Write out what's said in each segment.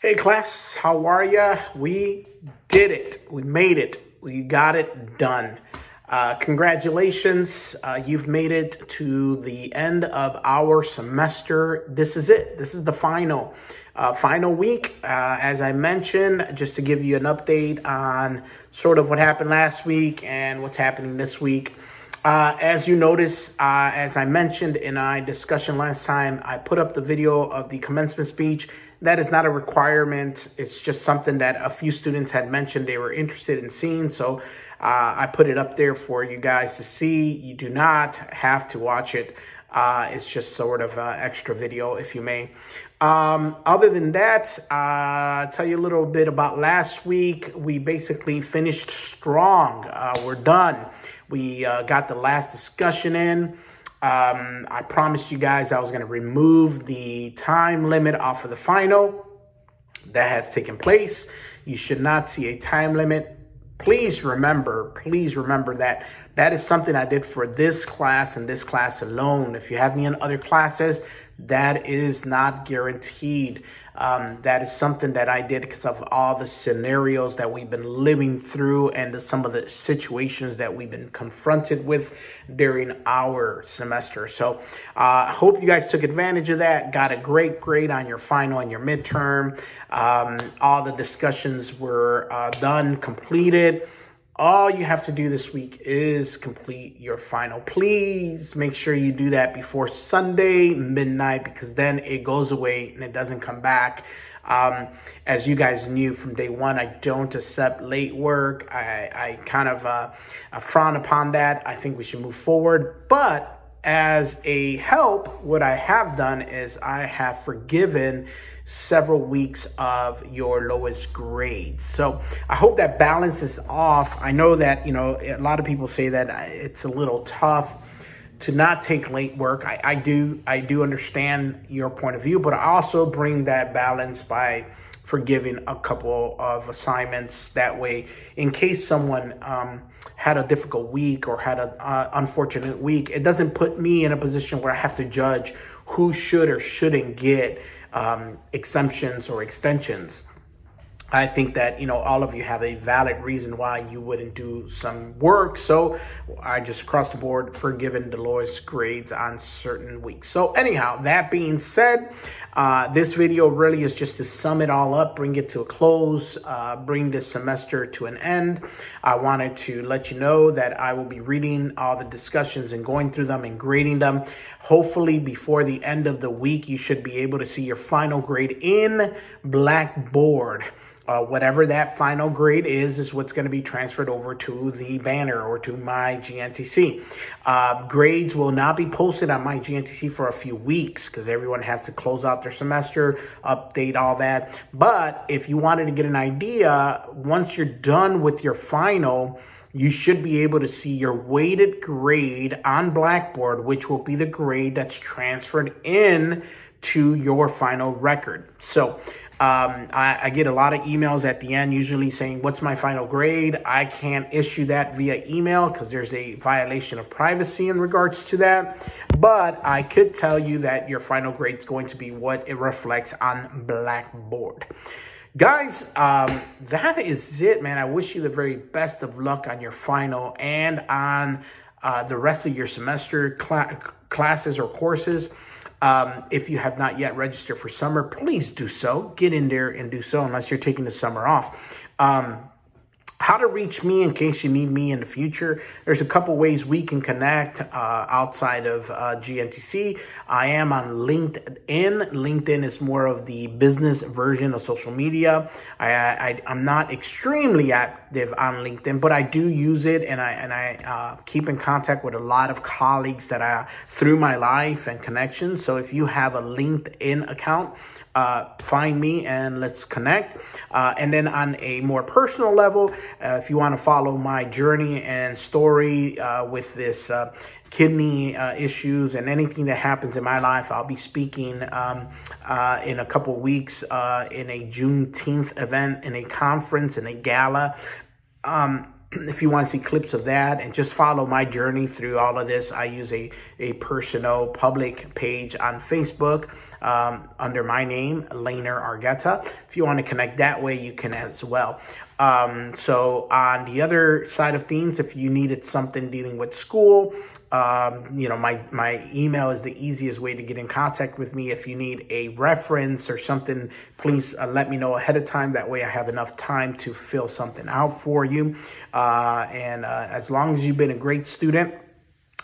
Hey class, how are ya? We did it. We made it. We got it done. Uh, congratulations. Uh, you've made it to the end of our semester. This is it. This is the final. Uh, final week, uh, as I mentioned, just to give you an update on sort of what happened last week and what's happening this week. Uh, as you notice, uh, as I mentioned in our discussion last time, I put up the video of the commencement speech that is not a requirement. It's just something that a few students had mentioned they were interested in seeing. So uh, I put it up there for you guys to see. You do not have to watch it. Uh, it's just sort of an extra video, if you may. Um, other than that, uh, tell you a little bit about last week. We basically finished strong. Uh, we're done. We uh, got the last discussion in. Um, I promised you guys I was going to remove the time limit off of the final. That has taken place. You should not see a time limit. Please remember, please remember that that is something I did for this class and this class alone. If you have me in other classes, that is not guaranteed. Um, that is something that I did because of all the scenarios that we've been living through and the, some of the situations that we've been confronted with during our semester. So I uh, hope you guys took advantage of that, got a great grade on your final and your midterm. Um, all the discussions were uh, done, completed. All you have to do this week is complete your final. Please make sure you do that before Sunday midnight because then it goes away and it doesn't come back. Um, as you guys knew from day one, I don't accept late work. I, I kind of uh, I frown upon that. I think we should move forward. But as a help, what I have done is I have forgiven several weeks of your lowest grades. So I hope that balances off. I know that, you know, a lot of people say that uh, it's a little tough to not take late work. I, I do I do understand your point of view, but I also bring that balance by forgiving a couple of assignments that way in case someone um, had a difficult week or had an uh, unfortunate week it doesn't put me in a position where i have to judge who should or shouldn't get um, exemptions or extensions. I think that, you know, all of you have a valid reason why you wouldn't do some work. So I just across the board forgiven the lowest grades on certain weeks. So anyhow, that being said, uh, this video really is just to sum it all up, bring it to a close, uh, bring this semester to an end. I wanted to let you know that I will be reading all the discussions and going through them and grading them. Hopefully before the end of the week, you should be able to see your final grade in Blackboard. Uh, whatever that final grade is, is what's going to be transferred over to the banner or to my GNTC. Uh, grades will not be posted on my GNTC for a few weeks because everyone has to close out their semester, update all that. But if you wanted to get an idea, once you're done with your final, you should be able to see your weighted grade on Blackboard, which will be the grade that's transferred in to your final record. So um, I, I, get a lot of emails at the end, usually saying, What's my final grade? I can't issue that via email because there's a violation of privacy in regards to that. But I could tell you that your final grade is going to be what it reflects on Blackboard. Guys, um, that is it, man. I wish you the very best of luck on your final and on uh, the rest of your semester cl- classes or courses. Um, if you have not yet registered for summer, please do so. Get in there and do so unless you're taking the summer off. Um, how to reach me in case you need me in the future. There's a couple ways we can connect uh, outside of uh, GNTC. I am on LinkedIn. LinkedIn is more of the business version of social media. I, I, am not extremely active on LinkedIn, but I do use it and I, and I uh, keep in contact with a lot of colleagues that I, through my life and connections. So if you have a LinkedIn account, uh, find me and let's connect. Uh, and then on a more personal level, uh, if you want to follow my journey and story uh, with this uh, kidney uh, issues and anything that happens in my life, I'll be speaking um, in a couple weeks in a Juneteenth event, in a conference, in a gala. Um, if you want to see clips of that and just follow my journey through all of this, I use a, a personal public page on Facebook um, under my name, Leyner Argueta. If you want to connect that way, you can as well. Um, so on the other side of things, if you needed something dealing with school, um, you know, my, my email is the easiest way to get in contact with me. If you need a reference or something, please uh, let me know ahead of time. That way I have enough time to fill something out for you. Uh, and uh, as long as you've been a great student,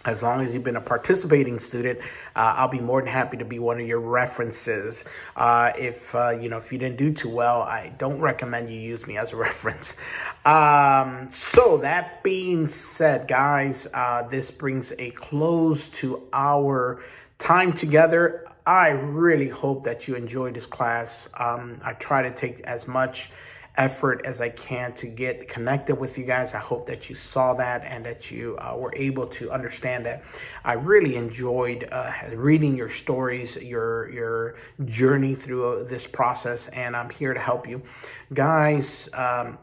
as long as you've been a participating student, uh, I'll be more than happy to be one of your references. Uh, if uh, you know if you didn't do too well, I don't recommend you use me as a reference. Um, so that being said, guys, uh, this brings a close to our time together. I really hope that you enjoyed this class. Um, I try to take as much effort as I can to get connected with you guys. I hope that you saw that and that you uh, were able to understand that. I really enjoyed uh, reading your stories, your your journey through uh, this process, and I'm here to help you, guys. Um,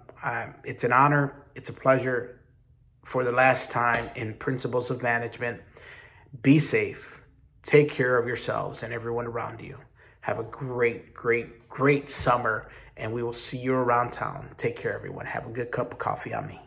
it's an honor. It's a pleasure. For the last time in Principles of Management, be safe. Take care of yourselves and everyone around you. Have a great, great, great summer and we will see you around town. Take care, everyone. Have a good cup of coffee on me.